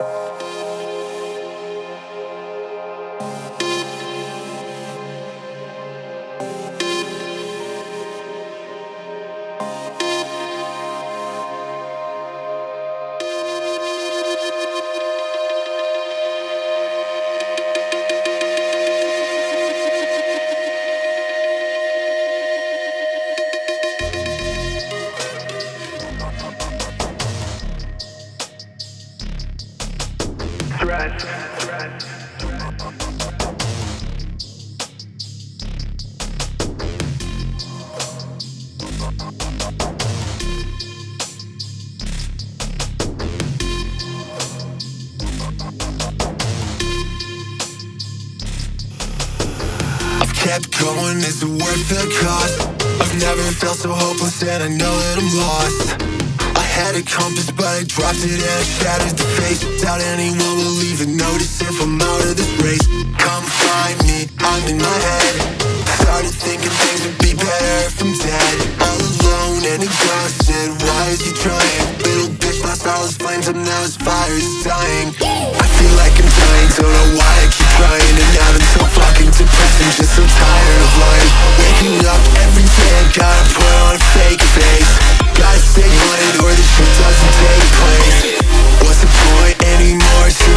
you kept going, is it worth the cost? I've never felt so hopeless and I know that I'm lost had a compass but I dropped it and I shattered the face. Doubt anyone will even notice if I'm out of this race. Come find me, I'm in my head. Started thinking things would be better if I'm dead. All alone and exhausted, why is he trying? Little bitch lost all his flames up now his fire is dying. I feel like I'm dying, don't know why I keep trying. And now I'm so fucking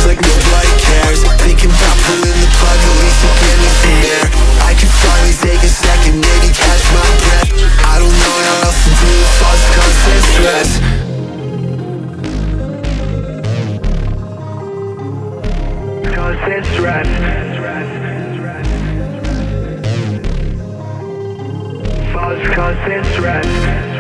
like nobody cares. Thinking about pulling the plug, at least to get me some air. I could finally take a second, maybe catch my breath. I don't know how else to do with false constant stress Constant stress False constant Stress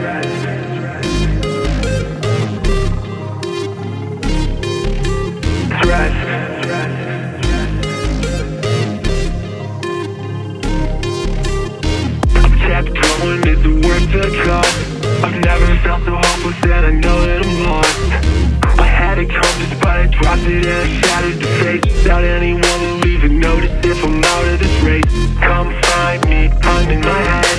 it and I shattered the face Without anyone will even notice if I'm out of this race. Come find me, I'm in my head.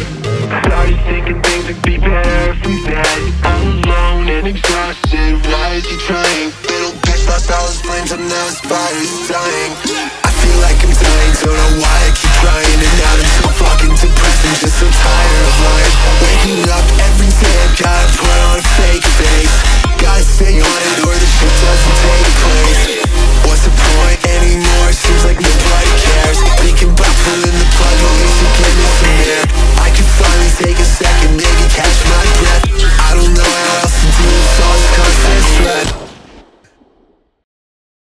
Started thinking things would be better I'm dead I'm alone and exhausted, why is he trying? Little bitch all his flames and now is dying